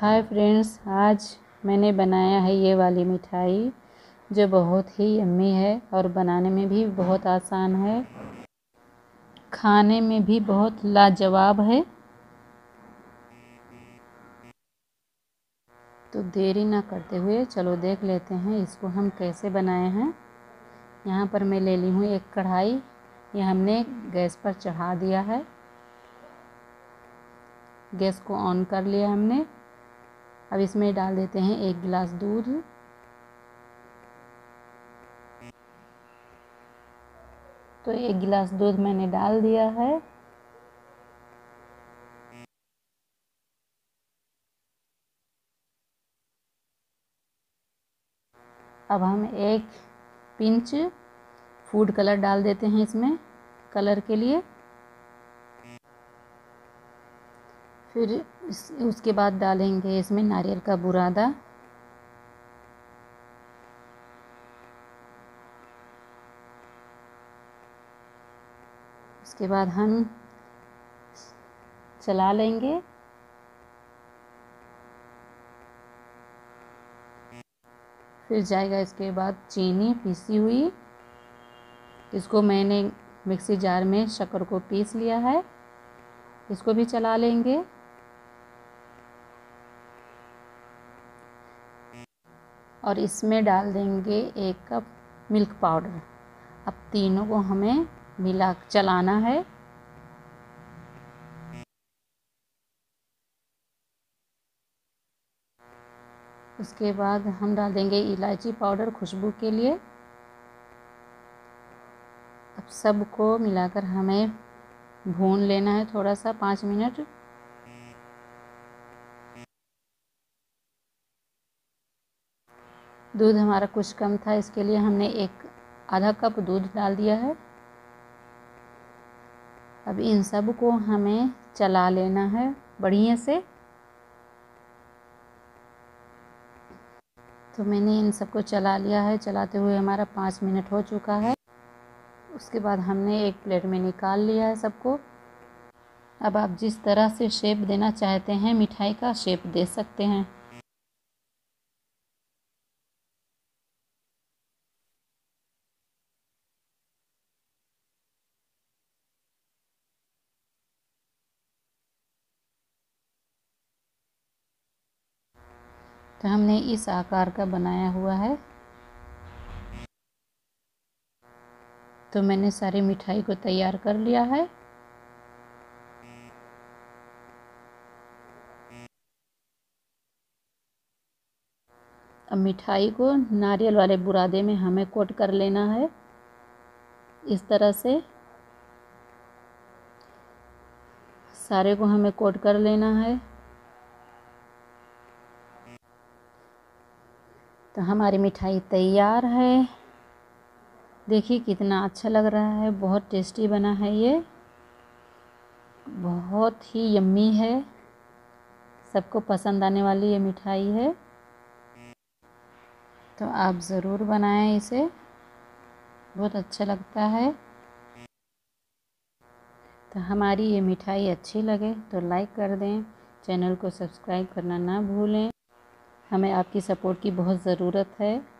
Hi friends, आज मैंने बनाया है ये वाली मिठाई, जो बहुत ही यम्मी है और बनाने में भी बहुत आसान है। खाने में भी बहुत लाजवाब है। तो देरी ना करते हुए चलो देख लेते हैं इसको हम कैसे बनाए हैं। यहाँ पर मैं ले ली हूँ एक कढ़ाई, ये हमने गैस पर चढ़ा दिया है। गैस को ऑन कर लिया हमने। अब इसमें डाल देते हैं एक गिलास दूध। तो एक गिलास दूध मैंने डाल दिया है। अब हम एक पिंच फ़ूड कलर डाल देते हैं इसमें कलर के लिए। फिर इस, उसके बाद डालेंगे इसमें नारियल का बुरादा। उसके बाद हम चला लेंगे। फिर जाएगा इसके बाद चीनी पीसी हुई। इसको मैंने मिक्सी जार में शक्कर को पीस लिया है। इसको भी चला लेंगे। और इसमें डाल देंगे एक कप मिल्क पाउडर अब तीनों को हमें मिला चलाना है। उसके बाद हम डाल देंगे इलायची पाउडर खुशबू के लिए। अब सबको मिलाकर हमें भून लेना है थोड़ा सा, पाँच मिनट। दूध हमारा कुछ कम था, इसके लिए हमने एक आधा कप दूध डाल दिया है। अब इन सबको हमें चला लेना है बढ़िया से। तो मैंने इन सबको चला लिया है, चलाते हुए हमारा पाँच मिनट हो चुका है। उसके बाद हमने एक प्लेट में निकाल लिया है सबको। अब आप जिस तरह से शेप देना चाहते हैं, मिठाई का शेप दे सकते हैं। तो हमने इस आकार का बनाया हुआ है। तो मैंने सारी मिठाई को तैयार कर लिया है। अब मिठाई को नारियल वाले बुरादे में हमें कोट कर लेना है। इस तरह से सारे को हमें कोट कर लेना है। तो हमारी मिठाई तैयार है। देखिए कितना अच्छा लग रहा है, बहुत टेस्टी बना है ये। बहुत ही यम्मी है। सबको पसंद आने वाली ये मिठाई है। तो आप ज़रूर बनाएँ इसे। बहुत अच्छा लगता है। तो हमारी ये मिठाई अच्छी लगे तो लाइक कर दें। चैनल को सब्सक्राइब करना ना भूलें। हमें आपकी सपोर्ट की बहुत ज़रूरत है।